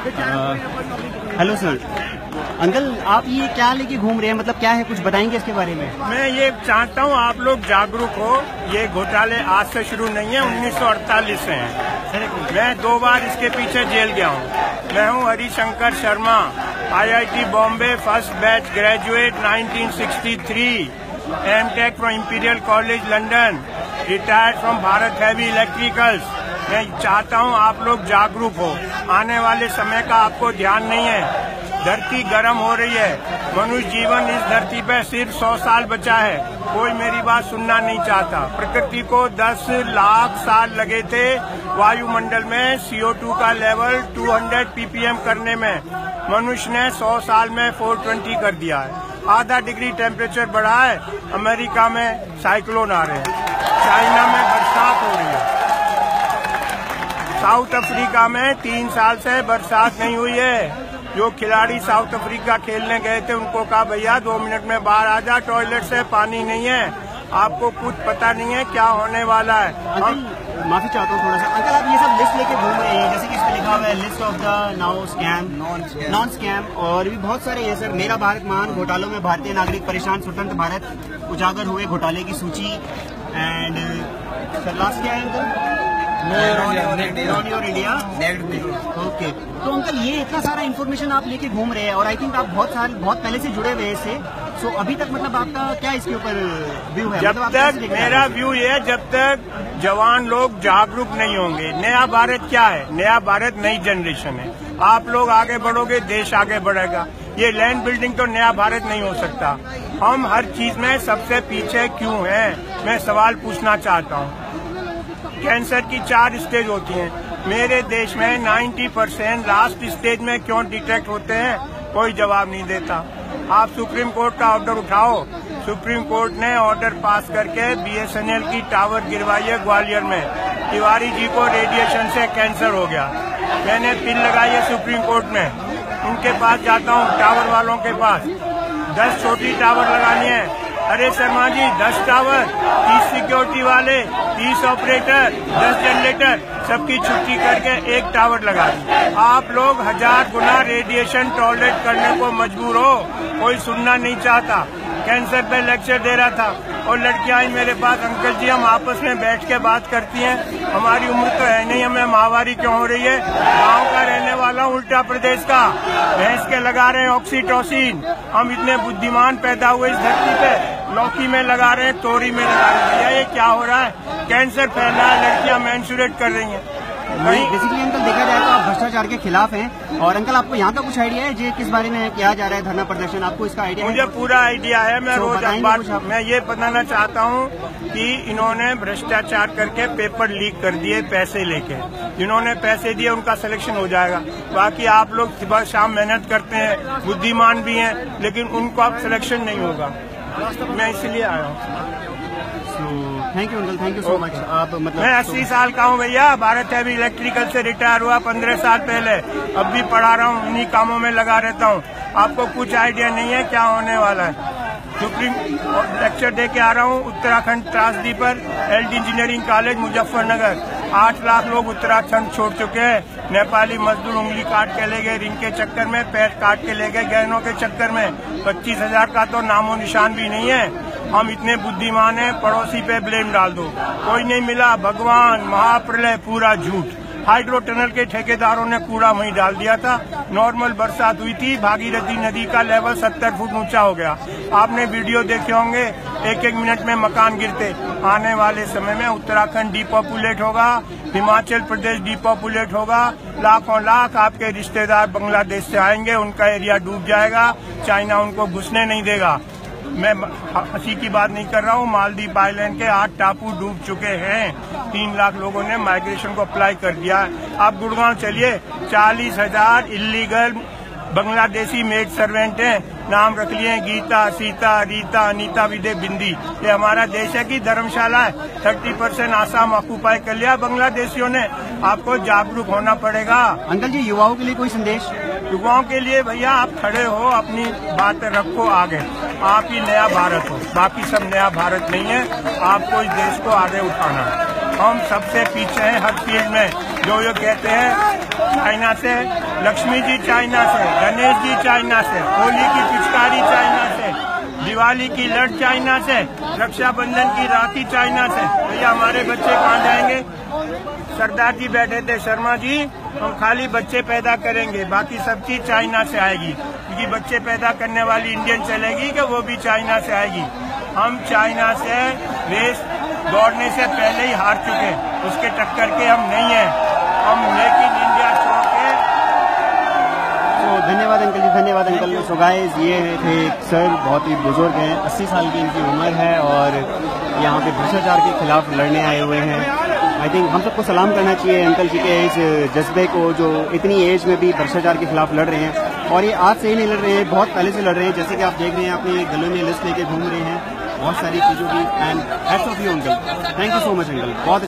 Hello sir uncle आप ये क्या लेके घूम रहे हैं? मतलब क्या है? कुछ बताएँगे इसके बारे में? मैं ये चाहता हूँ आप लोग जागरूक हो। ये घोटाले आज से शुरू नहीं है 1948 से हैं। मैं दो बार इसके पीछे जेल गया हूँ। मैं हूँ Harishankar Sharma IIT Bombay first batch graduate 1963 M tech from Imperial College London retired from Bharat heavy electricals मैं चाहता हूँ आप लोग जागरूक हो। आने वाले समय का आपको ध्यान नहीं है। धरती गर्म हो रही है। मनुष्य जीवन इस धरती पे सिर्फ़ सौ साल बचा है। कोई मेरी बात सुनना नहीं चाहता। प्रकृति को 10 लाख साल लगे थे वायुमंडल में CO2 का लेवल 200 ppm करने में। मनुष्य ने 100 साल में 420 कर दिया है। आधा डिग्री टेम्परेचर बढ़ा है। अमेरिका में साइक्लोन आ रहे हैं। चाइना में बरसात हो रही है। साउथ अफ्रीका में तीन साल से बरसात नहीं हुई है। जो खिलाड़ी साउथ अफ्रीका खेलने गए थे उनको कहा भैया दो मिनट में बाहर आ जा टॉयलेट से पानी नहीं है। आपको कुछ पता नहीं है क्या होने वाला है। अंकल माफ़ी चाहता हूँ थोड़ा सा। अंकल आप ये सब लिस्ट लेके घूम रहे हैं जैसे कि इसमें लिखा हुआ है list of the now scam non scam और भी बहुत सारे हैं सर मेरा भारत महान घोटालों में भारतीय नागरिक परेशान स्वतंत्र भारत उजागर हुए घोटाले की सूची एंड सर लास्ट क्या है अंकल? ओके तो अंकल ये इतना सारा इन्फॉर्मेशन आप लेके घूम रहे हैं और आई थिंक आप बहुत साल बहुत पहले से जुड़े हुए इससे। सो अभी तक मतलब आपका क्या इसके ऊपर व्यू है? जब मतलब तक मेरा व्यू ये है जब तक जवान लोग जागरूक नहीं होंगे। नया भारत क्या है? नया भारत नई जनरेशन है। आप लोग आगे बढ़ोगे देश आगे बढ़ेगा। ये लैंड बिल्डिंग तो नया भारत नहीं हो सकता। हम हर चीज़ में सबसे पीछे क्यों हैं? मैं सवाल पूछना चाहता हूँ। कैंसर की चार स्टेज होती हैं। मेरे देश में 90 परसेंट लास्ट स्टेज में क्यों डिटेक्ट होते हैं, कोई जवाब नहीं देता। आप सुप्रीम कोर्ट का ऑर्डर उठाओ। सुप्रीम कोर्ट ने ऑर्डर पास करके बीएसएनएल की टावर गिरवाई है ग्वालियर में। तिवारी जी को रेडिएशन से कैंसर हो गया। मैंने पिन लगाई है सुप्रीम कोर्ट में। उनके पास जाता हूँ, टावर वालों के पास। दस छोटी टावर लगानी है। अरे शर्मा जी, दस टावर तीस सिक्योरिटी वाले, तीस ऑपरेटर दस जनरेटर सबकी छुट्टी करके एक टावर लगा दी। आप लोग हज़ार गुना रेडिएशन टॉयलेट करने को मजबूर हो, कोई सुनना नहीं चाहता। कैंसर पे लेक्चर दे रहा था और लड़कियाँ आई मेरे पास, अंकल जी, हम आपस में बैठ के बात करती हैं। हमारी उम्र तो है नहीं, हमें महावारी क्यों हो रही है? गाँव का रहने वाला उल्टा प्रदेश का। भैंस के लगा रहे हैं ऑक्सीटोसिन हम इतने बुद्धिमान पैदा हुए इस धरती पे। लौकी में लगा रहे हैं तोरी में लगा रहे हैं। ये क्या हो रहा है? कैंसर फैल रहा है लड़कियाँ मैंसुरेट कर रही हैं। बेसिकली अंकल देखा जाए तो आप भ्रष्टाचार के खिलाफ हैं। और अंकल आपको यहाँ का कुछ आइडिया है? जो किस बारे में किया जा रहा है धरना प्रदर्शन? आपको इसका आइडिया मुझे है? पूरा आइडिया है। मैं रोज अखबार मैं ये बताना चाहता हूँ कि इन्होंने भ्रष्टाचार करके पेपर लीक कर दिए पैसे लेके। जिन्होंने पैसे दिए उनका सिलेक्शन हो जाएगा। बाकी आप लोग सुबह शाम मेहनत करते हैं बुद्धिमान भी हैं लेकिन उनको अब सिलेक्शन नहीं होगा। मैं इसलिए आया हूँ। Thank you uncle thank you so much आप मतलब मैं अस्सी साल का हूँ भैया। भारत अभी इलेक्ट्रिकल से रिटायर हुआ पंद्रह साल पहले। अब भी पढ़ा रहा हूँ उन्हीं कामों में लगा रहता हूँ। आपको कुछ आइडिया नहीं है क्या होने वाला है? सुप्रीम लेक्चर दे के आ रहा हूँ, उत्तराखंड त्रासदी पर एलडी इंजीनियरिंग कॉलेज, मुजफ्फरनगर। आठ लाख लोग उत्तराखंड छोड़ चुके हैं। नेपाली मजदूर उंगली काट के ले गए, रिंग के चक्कर में, पैर काट के ले गए, गहनों के चक्कर में। पच्चीस हज़ार का तो नामो निशान भी नहीं है। हम इतने बुद्धिमान हैं, पड़ोसी पे ब्लेम डाल दो। कोई नहीं मिला, भगवान, महाप्रलय, पूरा झूठ। हाइड्रो टनल के ठेकेदारों ने कूड़ा वहीं डाल दिया था। नॉर्मल बरसात हुई थी, भागीरथी नदी का लेवल सत्तर फुट ऊँचा हो गया। आपने वीडियो देखे होंगे एक एक मिनट में मकान गिरते। आने वाले समय में उत्तराखंड डिपॉपुलेट होगा, हिमाचल प्रदेश डिपॉपुलेट होगा। लाखों लाख आपके रिश्तेदार बांग्लादेश से आएँगे, उनका एरिया डूब जाएगा, चाइना उनको घुसने नहीं देगा। मैं हँसी की बात नहीं कर रहा हूँ। मालदीप आइलैंड के आठ टापू डूब चुके हैं। तीन लाख लोगों ने माइग्रेशन को अप्लाई कर दिया आप गुड़गांव चलिए। चालीस हज़ार इलीगल बांग्लादेशी मेड सर्वेंट हैं। नाम रख लिए गीता, सीता, रीता, अनीता, विदे, बिंदी। ये हमारा देश है की धर्मशाला है। थर्टी परसेंट आसाम ऑक्यूपाई कर लिया। बांग्लादेशियों ने। आपको जागरूक होना पड़ेगा। अंकल जी, युवाओं के लिए कोई संदेश? युवाओं के लिए भैया, आप खड़े हो, अपनी बात रखो आगे। आप ही नया भारत हो। बाकी सब नया भारत नहीं है। आपको इस देश को आगे उठाना है। हम सबसे पीछे हैं हर फ़ील्ड में। जो ये कहते हैं, चाइना से, लक्ष्मी जी चाइना से, गणेश जी चाइना से, होली की पिचकारी चाइना से, दिवाली की लड़ चाइना से, रक्षाबंधन की राखी चाइना से। भैया, हमारे बच्चे कहाँ जाएँगे? सरदार जी बैठे थे, शर्मा जी। हम खाली बच्चे पैदा करेंगे, बाकी सब चीज़ चाइना से आएगी। क्योंकि बच्चे पैदा करने वाली इंडियन चलेगी कि वो भी चाइना से आएगी। हम चाइना से रेस दौड़ने से पहले ही हार चुके उसके टक्कर के हम नहीं है। हम मेक इन इंडिया छोड़ के तो धन्यवाद अंकल जी, धन्यवाद अंकल जी। गाइस ये थे एक सर, बहुत ही बुज़ुर्ग हैं। 80 साल की इनकी उम्र है और यहाँ पे भ्रष्टाचार के खिलाफ लड़ने आए हुए हैं। आई थिंक हम सबको सलाम करना चाहिए, अंकल जी के इस जज्बे को, जो इतनी एज में भी भ्रष्टाचार के खिलाफ लड़ रहे हैं। और ये आज से ही नहीं लड़ रहे हैं, बहुत पहले से लड़ रहे हैं। जैसे कि आप देख रहे हैं अपने गले में लिस्ट लेके घूम रहे हैं, बहुत सारी चीज़ों की। And hats off you uncle. Thank you so much uncle. बहुत